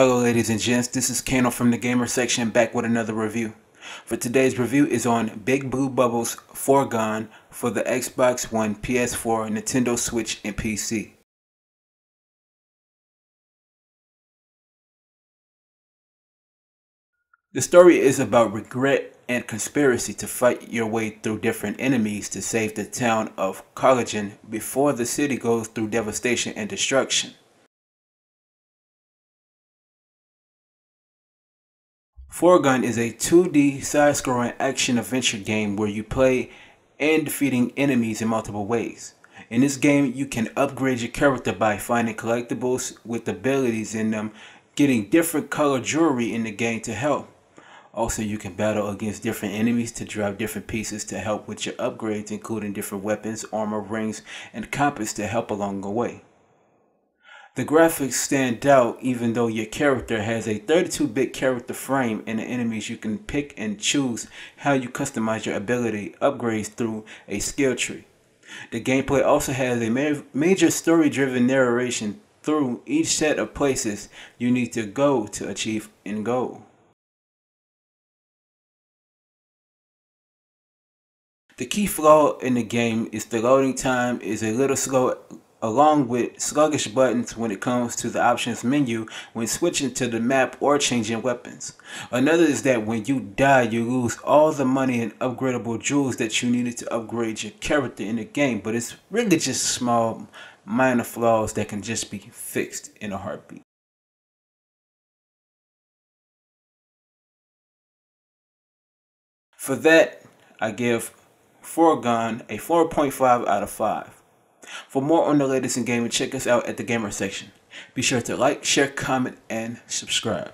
Hello ladies and gents, this is Kano from the Gamer section back with another review. For today's review is on Big Blue Bubble's Foregone for the Xbox One, PS4, Nintendo Switch, and PC. The story is about regret and conspiracy to fight your way through different enemies to save the town of Calagan before the city goes through devastation and destruction. Foregone is a 2D side-scrolling action-adventure game where you play and defeating enemies in multiple ways. In this game, you can upgrade your character by finding collectibles with abilities in them, getting different color jewelry in the game to help. Also, you can battle against different enemies to drop different pieces to help with your upgrades, including different weapons, armor rings, and compass to help along the way. The graphics stand out even though your character has a 32-bit character frame and the enemies you can pick and choose how you customize your ability upgrades through a skill tree. The gameplay also has a ma major story-driven narration through each set of places you need to go to achieve end goal. The key flaw in the game is the loading time is a little slow along with sluggish buttons when it comes to the options menu when switching to the map or changing weapons. Another is that when you die, you lose all the money and upgradable jewels that you needed to upgrade your character in the game, but it's really just small, minor flaws that can just be fixed in a heartbeat. For that, I give Foregone a 4.5 out of 5. For more on the latest in gaming, check us out at the gamer section. Be sure to like, share, comment, and subscribe.